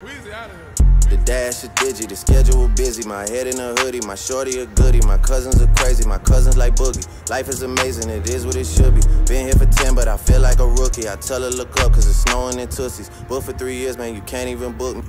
The dash is digi, the schedule busy. My head in a hoodie, my shorty a goodie. My cousins are crazy, my cousins like boogie. Life is amazing, it is what it should be. Been here for 10, but I feel like a rookie. I tell her look up, cause it's snowing in Tussies. Booked for three years, man, you can't even book me.